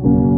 Bye.